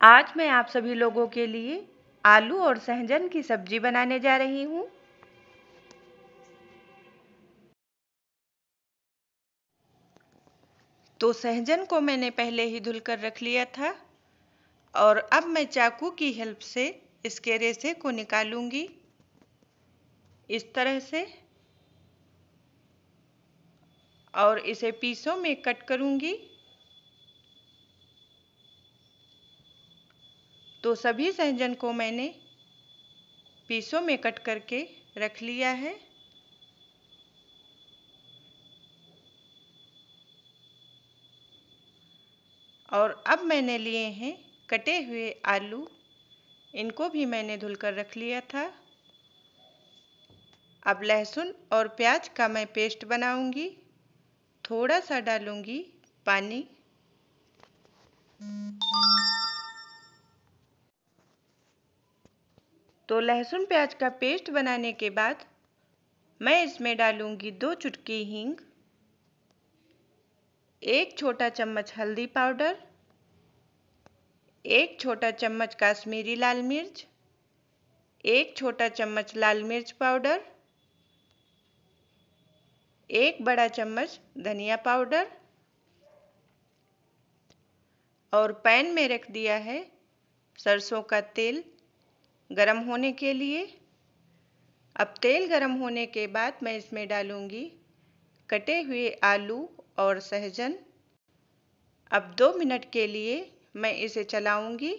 आज मैं आप सभी लोगों के लिए आलू और सहजन की सब्ज़ी बनाने जा रही हूँ। तो सहजन को मैंने पहले ही धुलकर रख लिया था और अब मैं चाकू की हेल्प से इसके रेसे को निकालूँगी। इस तरह से और इसे पीसों में कट करूँगी। तो सभी सहजन को मैंने पीसों में कट करके रख लिया है। और अब मैंने लिए हैं कटे हुए आलू। इनको भी मैंने धुलकर रख लिया था। अब लहसुन और प्याज का मैं पेस्ट बनाऊँगी। थोड़ा सा डालूँगी पानी। तो लहसुन प्याज का पेस्ट बनाने के बाद मैं इसमें डालूँगी दो चुटकी हींग, एक छोटा चम्मच हल्दी पाउडर, एक छोटा चम्मच काश्मीरी लाल मिर्च, एक छोटा चम्मच लाल मिर्च पाउडर, एक बड़ा चम्मच धनिया पाउडर और पैन में रख दिया है सरसों का तेल। गरम होने के लिए। अब तेल गरम होने के बाद मैं इसमें डालूँगी कटे हुए आलू और सहजन। अब दो मिनट के लिए मैं इसे चलाऊँगी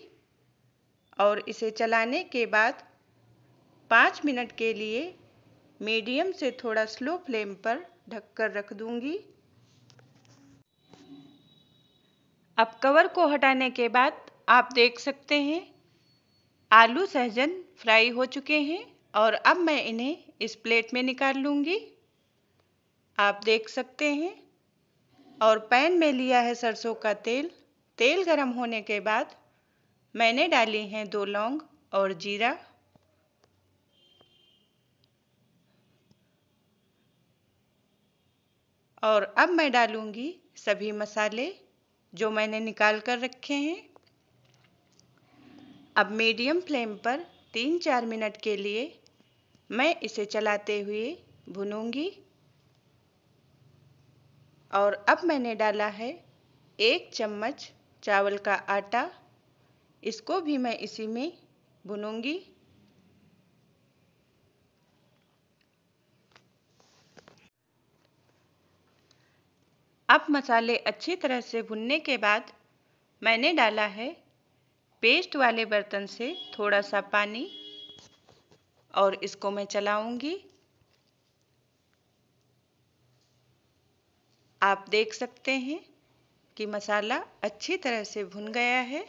और इसे चलाने के बाद पाँच मिनट के लिए मीडियम से थोड़ा स्लो फ्लेम पर ढककर रख दूँगी। अब कवर को हटाने के बाद आप देख सकते हैं आलू सहजन फ्राई हो चुके हैं और अब मैं इन्हें इस प्लेट में निकाल लूँगी। आप देख सकते हैं। और पैन में लिया है सरसों का तेल। तेल गरम होने के बाद मैंने डाली हैं दो लौंग और जीरा। और अब मैं डालूँगी सभी मसाले जो मैंने निकाल कर रखे हैं। अब मीडियम फ्लेम पर तीन चार मिनट के लिए मैं इसे चलाते हुए भुनूँगी। और अब मैंने डाला है एक चम्मच चावल का आटा। इसको भी मैं इसी में भुनूँगी। अब मसाले अच्छी तरह से भुनने के बाद मैंने डाला है पेस्ट वाले बर्तन से थोड़ा सा पानी और इसको मैं चलाऊँगी। आप देख सकते हैं कि मसाला अच्छी तरह से भुन गया है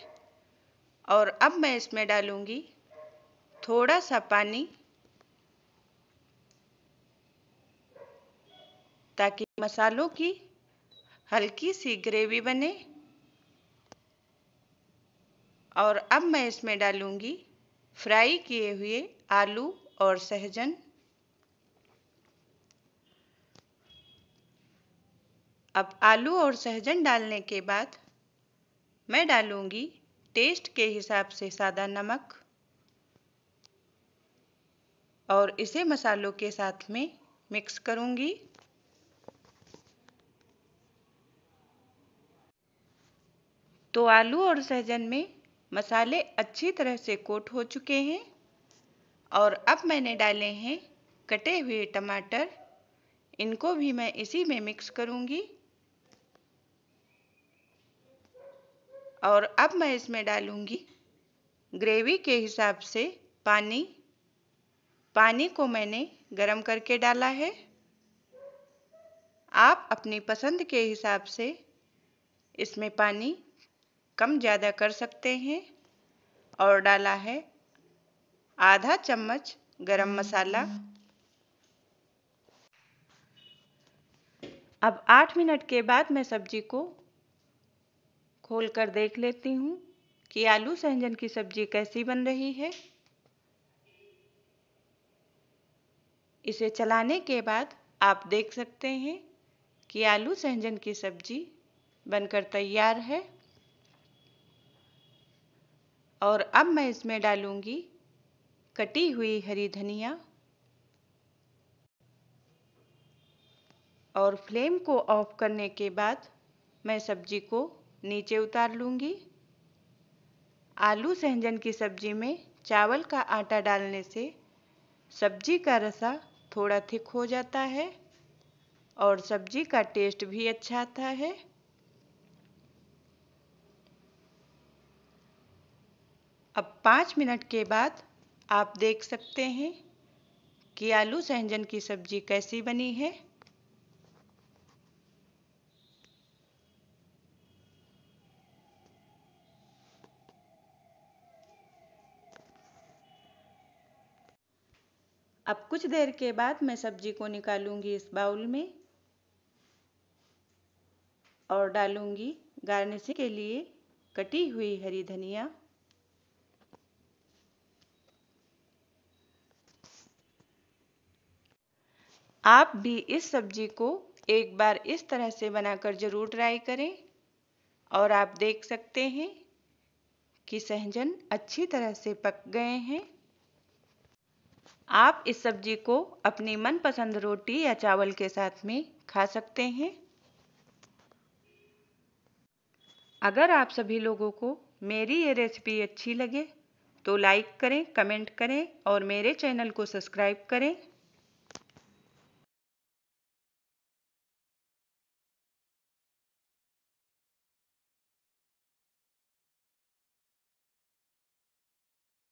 और अब मैं इसमें डालूँगी थोड़ा सा पानी ताकि मसालों की हल्की सी ग्रेवी बने। और अब मैं इसमें डालूँगी फ्राई किए हुए आलू और सहजन। अब आलू और सहजन डालने के बाद मैं डालूँगी टेस्ट के हिसाब से सादा नमक और इसे मसालों के साथ में मिक्स करूँगी। तो आलू और सहजन में मसाले अच्छी तरह से कोट हो चुके हैं और अब मैंने डाले हैं कटे हुए टमाटर। इनको भी मैं इसी में मिक्स करूँगी। और अब मैं इसमें डालूँगी ग्रेवी के हिसाब से पानी। पानी को मैंने गरम करके डाला है। आप अपनी पसंद के हिसाब से इसमें पानी कम ज़्यादा कर सकते हैं। और डाला है आधा चम्मच गरम मसाला। अब आठ मिनट के बाद मैं सब्ज़ी को खोल कर देख लेती हूँ कि आलू सहजन की सब्ज़ी कैसी बन रही है। इसे चलाने के बाद आप देख सकते हैं कि आलू सहजन की सब्ज़ी बनकर तैयार है। और अब मैं इसमें डालूँगी कटी हुई हरी धनिया और फ्लेम को ऑफ़ करने के बाद मैं सब्ज़ी को नीचे उतार लूँगी। आलू सहजन की सब्ज़ी में चावल का आटा डालने से सब्ज़ी का रसा थोड़ा थिक हो जाता है और सब्ज़ी का टेस्ट भी अच्छा आता है। अब पाँच मिनट के बाद आप देख सकते हैं कि आलू सहजन की सब्ज़ी कैसी बनी है। अब कुछ देर के बाद मैं सब्ज़ी को निकालूँगी इस बाउल में और डालूँगी गार्निशिंग के लिए कटी हुई हरी धनिया। आप भी इस सब्ज़ी को एक बार इस तरह से बनाकर ज़रूर ट्राई करें और आप देख सकते हैं कि सहजन अच्छी तरह से पक गए हैं। आप इस सब्ज़ी को अपनी मनपसंद रोटी या चावल के साथ में खा सकते हैं। अगर आप सभी लोगों को मेरी ये रेसिपी अच्छी लगे तो लाइक करें, कमेंट करें और मेरे चैनल को सब्सक्राइब करें।